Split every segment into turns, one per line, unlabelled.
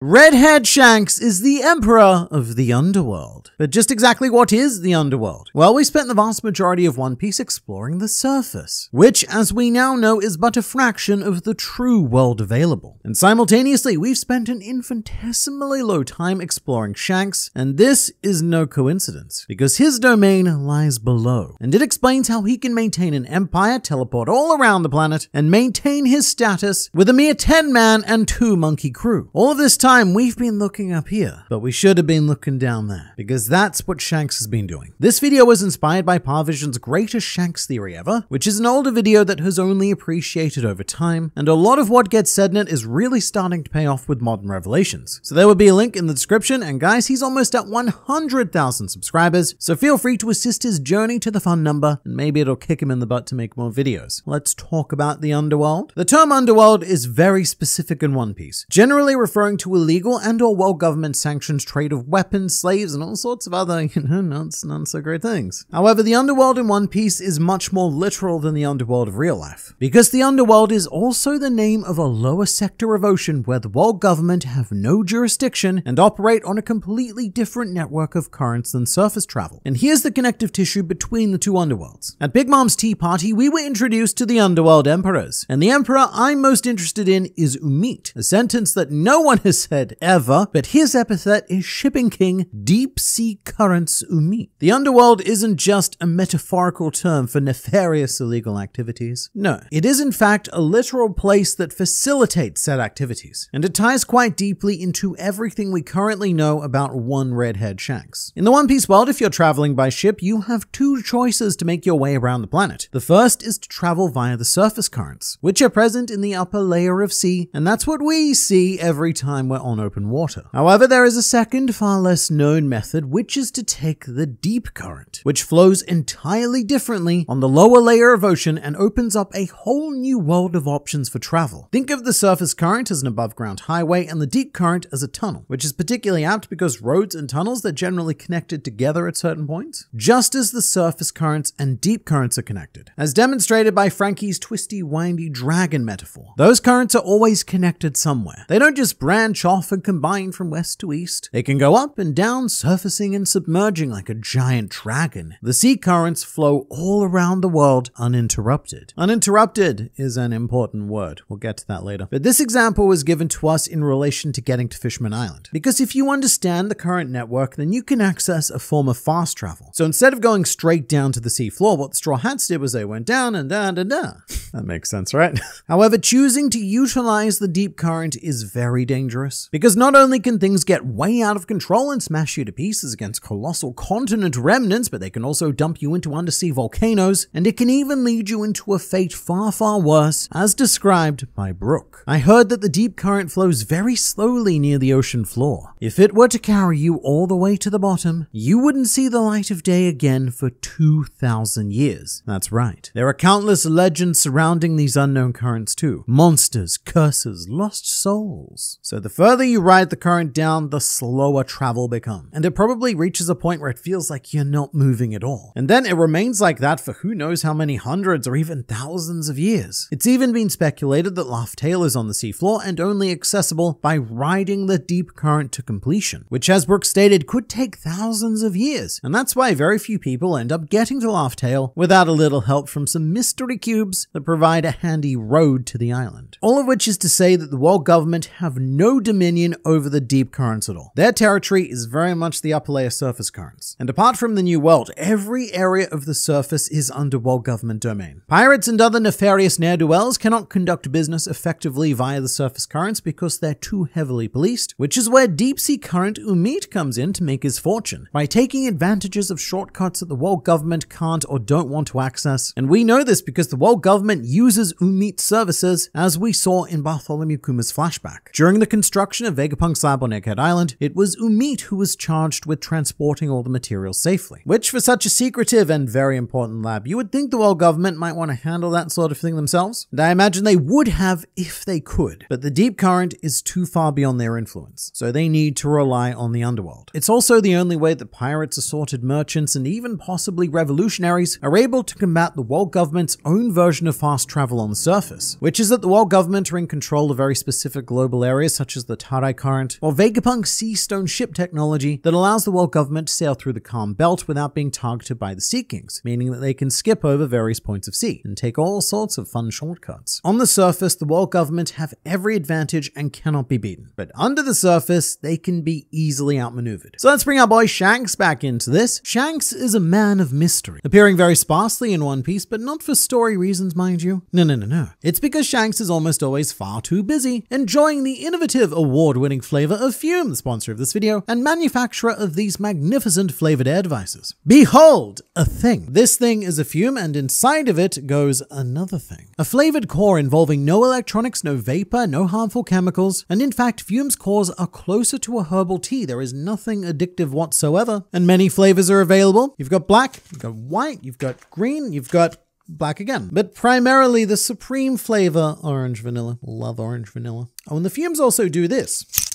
Redhead Shanks is the emperor of the underworld. But just exactly what is the underworld? Well, we spent the vast majority of One Piece exploring the surface, which, as we now know, is but a fraction of the true world available. And simultaneously, we've spent an infinitesimally low time exploring Shanks, and this is no coincidence, because his domain lies below. And it explains how he can maintain an empire, teleport all around the planet, and maintain his status with a mere 10 man and 2 monkey crew. All of this time time, we've been looking up here, but we should have been looking down there, because that's what Shanks has been doing. This video was inspired by Parvision's greatest Shanks theory ever, which is an older video that has only appreciated over time, and a lot of what gets said in it is really starting to pay off with modern revelations. So there will be a link in the description, and guys, he's almost at 100,000 subscribers, so feel free to assist his journey to the fun number, and maybe it'll kick him in the butt to make more videos. Let's talk about the underworld. The term underworld is very specific in One Piece, generally referring to illegal and or well government sanctioned trade of weapons, slaves, and all sorts of other, you know, not, not so great things. However, the underworld in One Piece is much more literal than the underworld of real life, because the underworld is also the name of a lower sector of ocean where the world government have no jurisdiction and operate on a completely different network of currents than surface travel. And here's the connective tissue between the two underworlds. At Big Mom's Tea Party, we were introduced to the underworld emperors, and the emperor I'm most interested in is Umit, a sentence that no one has ever, but his epithet is Shipping King Deep Sea Currents Umi. The underworld isn't just a metaphorical term for nefarious illegal activities. No, it is in fact a literal place that facilitates said activities, and it ties quite deeply into everything we currently know about one redhead Shanks. In the One Piece world, if you're traveling by ship, you have two choices to make your way around the planet. The first is to travel via the surface currents, which are present in the upper layer of sea, and that's what we see every time we're on open water. However, there is a second, far less known method, which is to take the deep current, which flows entirely differently on the lower layer of ocean and opens up a whole new world of options for travel. Think of the surface current as an above ground highway and the deep current as a tunnel, which is particularly apt because roads and tunnels are generally connected together at certain points, just as the surface currents and deep currents are connected, as demonstrated by Franky's twisty, windy dragon metaphor. Those currents are always connected somewhere. They don't just branch off and combine from west to east. They can go up and down, surfacing and submerging like a giant dragon. The sea currents flow all around the world uninterrupted. Uninterrupted is an important word. We'll get to that later. But this example was given to us in relation to getting to Fishman Island. Because if you understand the current network, then you can access a form of fast travel. So instead of going straight down to the sea floor, what the Straw Hats did was they went down and da da da. that makes sense, right? However, choosing to utilize the deep current is very dangerous. Because not only can things get way out of control and smash you to pieces against colossal continent remnants, but they can also dump you into undersea volcanoes, and it can even lead you into a fate far, far worse, as described by Brook. I heard that the deep current flows very slowly near the ocean floor. If it were to carry you all the way to the bottom, you wouldn't see the light of day again for 2,000 years. That's right. There are countless legends surrounding these unknown currents too. Monsters, curses, lost souls. So the further you ride the current down, the slower travel becomes. And it probably reaches a point where it feels like you're not moving at all. And then it remains like that for who knows how many hundreds or even thousands of years. It's even been speculated that Laugh is on the seafloor and only accessible by riding the deep current to completion, which as Brooks stated could take thousands of years. And that's why very few people end up getting to Laugh without a little help from some mystery cubes that provide a handy road to the island. All of which is to say that the world government have no dominion over the deep currents at all. Their territory is very much the upper layer surface currents. And apart from the New World, every area of the surface is under world government domain. Pirates and other nefarious ne'er-do-wells cannot conduct business effectively via the surface currents because they're too heavily policed, which is where deep sea current Umit comes in to make his fortune, by taking advantages of shortcuts that the world government can't or don't want to access. And we know this because the world government uses Umit services, as we saw in Bartholomew Kuma's flashback. During the construction of Vegapunk's lab on Egghead Island, it was Umit who was charged with transporting all the materials safely. Which, for such a secretive and very important lab, you would think the world government might want to handle that sort of thing themselves. And I imagine they would have if they could. But the deep current is too far beyond their influence, so they need to rely on the underworld. It's also the only way that pirates, assorted merchants, and even possibly revolutionaries are able to combat the world government's own version of fast travel on the surface, which is that the world government are in control of very specific global areas such as the Tarai Current, or Vegapunk's Sea Stone ship technology that allows the world government to sail through the calm belt without being targeted by the Sea Kings, meaning that they can skip over various points of sea and take all sorts of fun shortcuts. On the surface, the world government have every advantage and cannot be beaten, but under the surface, they can be easily outmaneuvered. So let's bring our boy Shanks back into this. Shanks is a man of mystery, appearing very sparsely in One Piece, but not for story reasons, mind you. No, no, no, no. It's because Shanks is almost always far too busy enjoying the innovative award-winning flavor of FÜM, the sponsor of this video, and manufacturer of these magnificent flavored air devices. Behold, a thing. This thing is a FÜM, and inside of it goes another thing. A flavored core involving no electronics, no vapor, no harmful chemicals, and in fact, FÜM's cores are closer to a herbal tea. There is nothing addictive whatsoever, and many flavors are available. You've got black, you've got white, you've got green, you've got black again. But primarily the supreme flavor, orange vanilla. Love orange vanilla. Oh, and the fumes also do this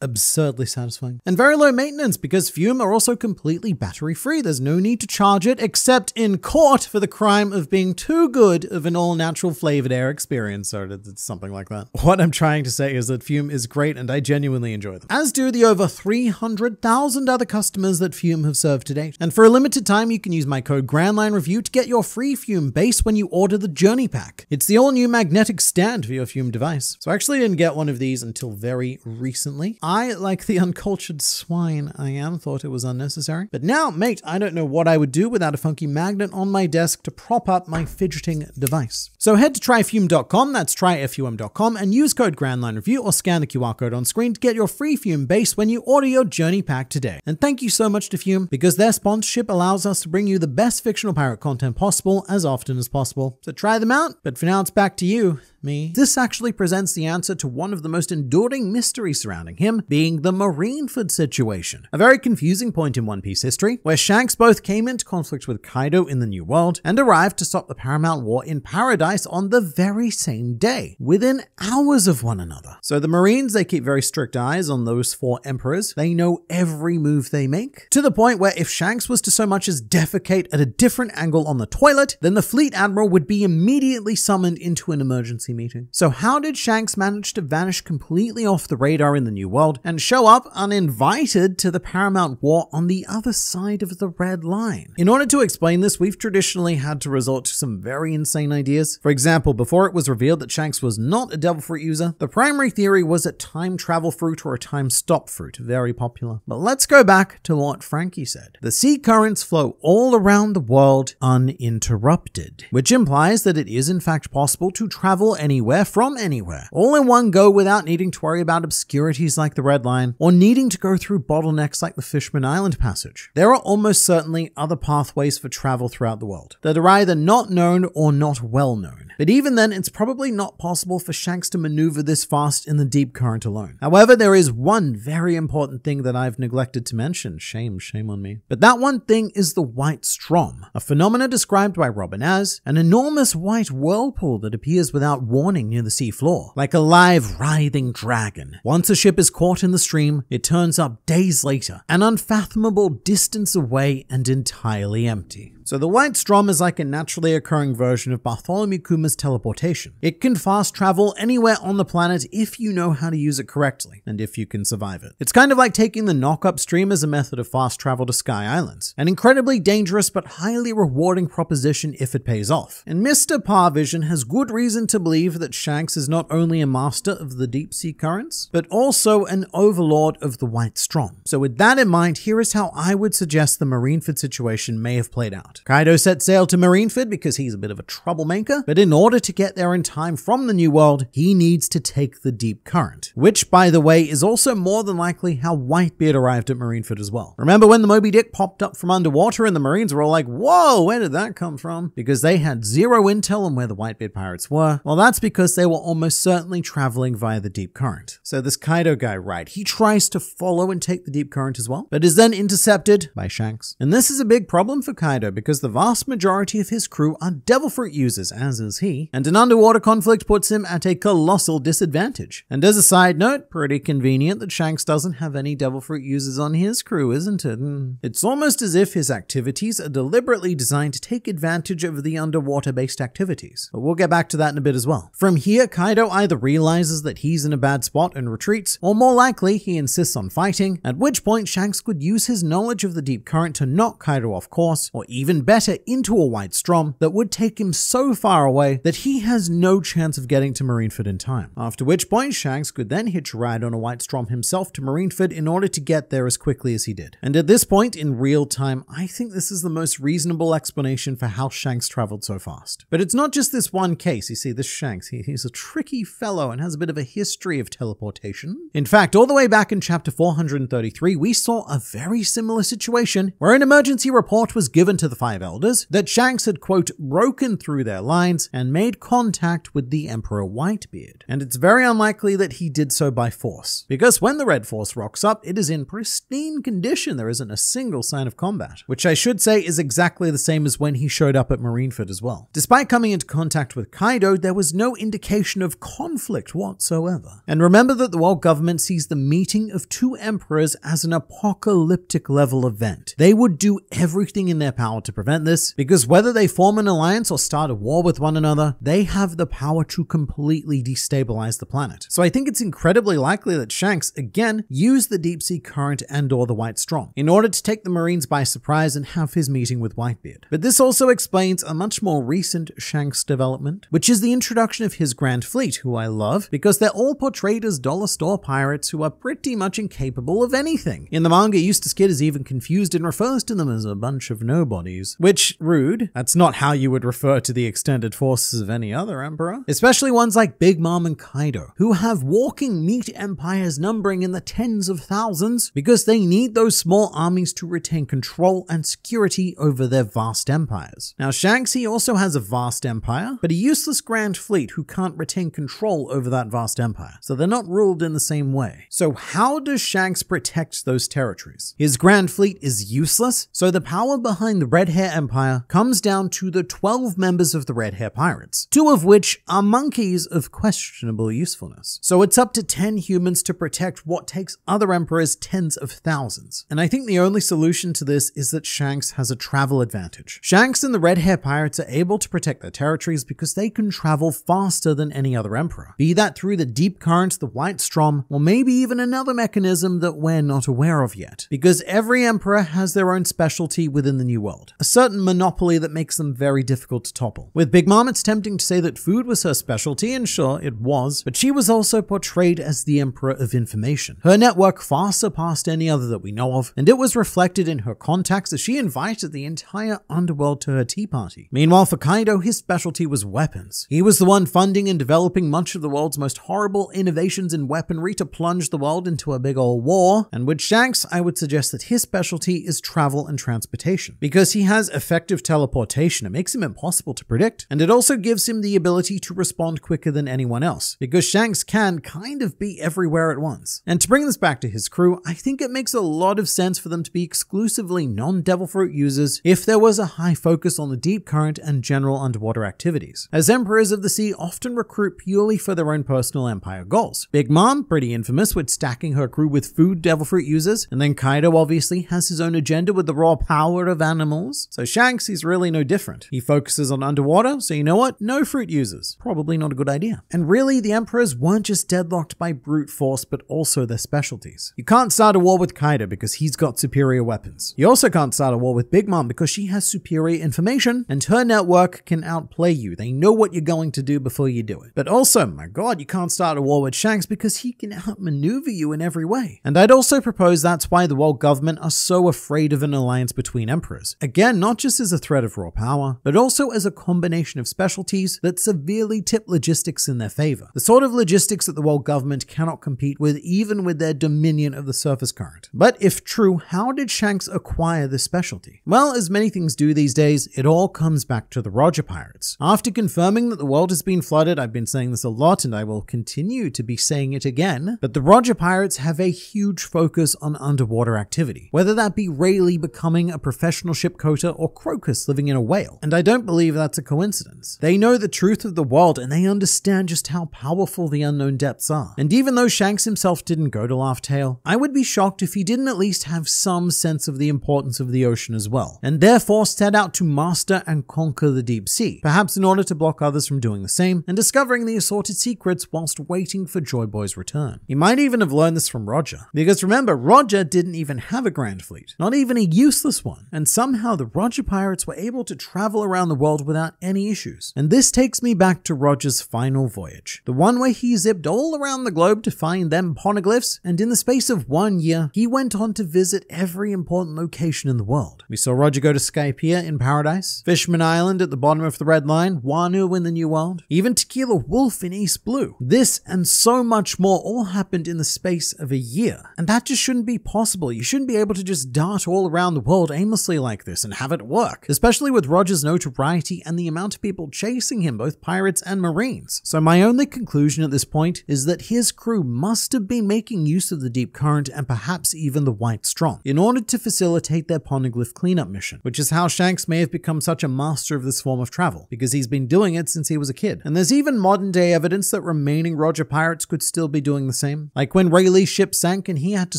absurdly satisfying. And very low maintenance because FÜM are also completely battery free. There's no need to charge it except in court for the crime of being too good of an all natural flavored air experience or something like that. What I'm trying to say is that FÜM is great and I genuinely enjoy them. As do the over 300,000 other customers that FÜM have served to date. And for a limited time, you can use my code GrandLine Review to get your free FÜM base when you order the Journey Pack. It's the all new magnetic stand for your FÜM device. So I actually didn't get one of these until very recently. I, like the uncultured swine I am, thought it was unnecessary. But now, mate, I don't know what I would do without a funky magnet on my desk to prop up my fidgeting device. So head to tryfume.com, that's tryfum.com, and use code GrandLine Review or scan the QR code on screen to get your free FÜM base when you order your journey pack today. And thank you so much to FÜM because their sponsorship allows us to bring you the best fictional pirate content possible as often as possible. So try them out, but for now it's back to you me. This actually presents the answer to one of the most enduring mysteries surrounding him, being the Marineford situation. A very confusing point in One Piece history, where Shanks both came into conflict with Kaido in the New World and arrived to stop the Paramount War in Paradise on the very same day, within hours of one another. So the Marines, they keep very strict eyes on those four emperors. They know every move they make, to the point where if Shanks was to so much as defecate at a different angle on the toilet, then the fleet admiral would be immediately summoned into an emergency emergency meeting. So how did Shanks manage to vanish completely off the radar in the New World and show up uninvited to the Paramount War on the other side of the Red Line? In order to explain this, we've traditionally had to resort to some very insane ideas. For example, before it was revealed that Shanks was not a Devil Fruit user, the primary theory was a time travel fruit or a time stop fruit, very popular. But let's go back to what Franky said. The sea currents flow all around the world uninterrupted, which implies that it is in fact possible to travel anywhere from anywhere, all in one go without needing to worry about obscurities like the Red Line or needing to go through bottlenecks like the Fishman Island Passage. There are almost certainly other pathways for travel throughout the world that are either not known or not well known. But even then, it's probably not possible for Shanks to maneuver this fast in the deep current alone. However, there is one very important thing that I've neglected to mention. Shame, shame on me. But that one thing is the White Strom, a phenomena described by Robin as an enormous white whirlpool that appears without warning near the sea floor, like a live, writhing dragon. Once a ship is caught in the stream, it turns up days later, an unfathomable distance away and entirely empty. So the White Strom is like a naturally occurring version of Bartholomew Kuma's teleportation. It can fast travel anywhere on the planet if you know how to use it correctly, and if you can survive it. It's kind of like taking the knock-up stream as a method of fast travel to Sky Islands. An incredibly dangerous but highly rewarding proposition if it pays off. And Mr. Parvision has good reason to believe that Shanks is not only a master of the deep sea currents, but also an overlord of the White Strom. So with that in mind, here is how I would suggest the Marineford situation may have played out. Kaido set sail to Marineford because he's a bit of a troublemaker, but in order to get there in time from the New World, he needs to take the deep current, which, by the way, is also more than likely how Whitebeard arrived at Marineford as well. Remember when the Moby Dick popped up from underwater and the Marines were all like, whoa, where did that come from? Because they had zero intel on where the Whitebeard pirates were. Well, that's because they were almost certainly traveling via the deep current. So this Kaido guy, right, he tries to follow and take the deep current as well, but is then intercepted by Shanks. And this is a big problem for Kaido because because the vast majority of his crew are devil fruit users, as is he, and an underwater conflict puts him at a colossal disadvantage. And as a side note, pretty convenient that Shanks doesn't have any devil fruit users on his crew, isn't it? Hmm. It's almost as if his activities are deliberately designed to take advantage of the underwater based activities. But we'll get back to that in a bit as well. From here, Kaido either realizes that he's in a bad spot and retreats, or more likely, he insists on fighting, at which point Shanks could use his knowledge of the deep current to knock Kaido off course, or even better, into a white Strom that would take him so far away that he has no chance of getting to Marineford in time. After which point, Shanks could then hitch a ride on a white Strom himself to Marineford in order to get there as quickly as he did. And at this point, in real time, I think this is the most reasonable explanation for how Shanks traveled so fast. But it's not just this one case. You see, this Shanks, he, he's a tricky fellow and has a bit of a history of teleportation. In fact, all the way back in chapter 433, we saw a very similar situation where an emergency report was given to the five elders that Shanks had, quote, broken through their lines and made contact with the Emperor Whitebeard. And it's very unlikely that he did so by force, because when the Red Force rocks up, it is in pristine condition. There isn't a single sign of combat, which I should say is exactly the same as when he showed up at Marineford as well. Despite coming into contact with Kaido, there was no indication of conflict whatsoever. And remember that the world government sees the meeting of two emperors as an apocalyptic level event. They would do everything in their power to prevent this, because whether they form an alliance or start a war with one another, they have the power to completely destabilize the planet. So I think it's incredibly likely that Shanks, again, used the deep sea current and or the White Strom in order to take the Marines by surprise and have his meeting with Whitebeard. But this also explains a much more recent Shanks development, which is the introduction of his Grand Fleet, who I love because they're all portrayed as dollar store pirates who are pretty much incapable of anything. In the manga, Eustass Kid is even confused and refers to them as a bunch of nobodies, which rude. That's not how you would refer to the extended forces of any other emperor, especially ones like Big Mom and Kaido, who have walking meat empires numbering in the tens of thousands because they need those small armies to retain control and security over their vast empires. Now, Shanks, he also has a vast empire, but a useless Grand Fleet who can't retain control over that vast empire, so they're not ruled in the same way. So how does Shanks protect those territories? His Grand Fleet is useless, so the power behind the Red Hair Empire comes down to the 12 members of the Red Hair Pirates, two of which are monkeys of questionable usefulness. So it's up to 10 humans to protect what takes other emperors tens of thousands. And I think the only solution to this is that Shanks has a travel advantage. Shanks and the Red Hair Pirates are able to protect their territories because they can travel faster than any other emperor, be that through the deep current, the White Strom, or maybe even another mechanism that we're not aware of yet. Because every emperor has their own specialty within the New World, a certain monopoly that makes them very difficult to topple. With Big Mom, it's tempting to say that food was her specialty, and sure, it was, but she was also portrayed as the Emperor of Information. Her network far surpassed any other that we know of, and it was reflected in her contacts as she invited the entire underworld to her tea party. Meanwhile, for Kaido, his specialty was weapons. He was the one funding and developing much of the world's most horrible innovations in weaponry to plunge the world into a big old war, and with Shanks, I would suggest that his specialty is travel and transportation. Because he has effective teleportation, it makes him impossible to predict, and it also gives him the ability to respond quicker than anyone else, because Shanks can kind of be everywhere at once. And to bring this back to his crew, I think it makes a lot of sense for them to be exclusively non-Devil Fruit users if there was a high focus on the deep current and general underwater activities, as Emperors of the Sea often recruit purely for their own personal empire goals. Big Mom, pretty infamous with stacking her crew with food Devil Fruit users, and then Kaido obviously has his own agenda with the raw power of animals, so Shanks is really no different. He focuses on underwater, so you know what? No fruit users. Probably not a good idea. And really, the Emperors weren't just deadlocked by brute force, but also their specialties. You can't start a war with Kaido because he's got superior weapons. You also can't start a war with Big Mom because she has superior information, and her network can outplay you. They know what you're going to do before you do it. But also, my god, you can't start a war with Shanks because he can outmaneuver you in every way. And I'd also propose that's why the world government are so afraid of an alliance between emperors. Again, not just as a threat of raw power, but also as a combination of specialties that severely tip logistics in their favor. The sort of logistics that the world government cannot compete with even with their dominion of the surface current. But if true, how did Shanks acquire this specialty? Well, as many things do these days, it all comes back to the Roger Pirates. After confirming that the world has been flooded, I've been saying this a lot and I will continue to be saying it again, but the Roger Pirates have a huge focus on underwater activity. Whether that be Rayleigh becoming a professional ship co or crocus living in a whale. And I don't believe that's a coincidence. They know the truth of the world and they understand just how powerful the unknown depths are. And even though Shanks himself didn't go to Laugh Tale, I would be shocked if he didn't at least have some sense of the importance of the ocean as well, and therefore set out to master and conquer the deep sea, perhaps in order to block others from doing the same and discovering the assorted secrets whilst waiting for Joy Boy's return. He might even have learned this from Roger, because remember, Roger didn't even have a grand fleet, not even a useless one, and somehow the Roger pirates were able to travel around the world without any issues. And this takes me back to Roger's final voyage, the one where he zipped all around the globe to find them poneglyphs, and in the space of one year, he went on to visit every important location in the world. We saw Roger go to Skypiea in Paradise, Fishman Island at the bottom of the Red Line, Wano in the New World, even Tequila Wolf in East Blue. This and so much more all happened in the space of a year, and that just shouldn't be possible. You shouldn't be able to just dart all around the world aimlessly like this and have it work, especially with Roger's notoriety and the amount of people chasing him, both pirates and marines. So my only conclusion at this point is that his crew must have been making use of the deep current and perhaps even the white strom in order to facilitate their poneglyph cleanup mission, which is how Shanks may have become such a master of this form of travel, because he's been doing it since he was a kid. And there's even modern day evidence that remaining Roger pirates could still be doing the same. Like when Rayleigh's ship sank and he had to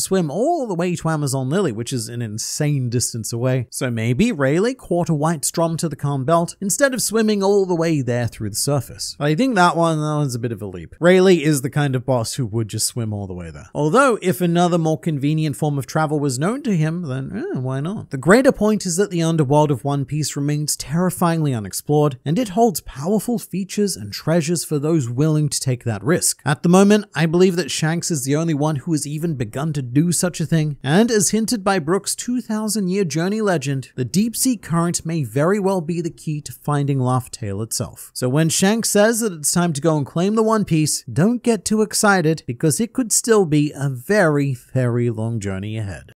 swim all the way to Amazon Lily, which is an insane distance away. So maybe Rayleigh caught a white strom to the calm belt instead of swimming all the way there through the surface. I think that one that was a bit of a leap. Rayleigh is the kind of boss who would just swim all the way there. Although, if another more convenient form of travel was known to him, then eh, why not? The greater point is that the underworld of One Piece remains terrifyingly unexplored, and it holds powerful features and treasures for those willing to take that risk. At the moment, I believe that Shanks is the only one who has even begun to do such a thing, and as hinted by Brook's 2,000 year journey legend, the deep sea current may very well be the key to finding Laugh Tale itself. So when Shanks says that it's time to go and claim the One Piece, don't get too excited because it could still be a very, very long journey ahead.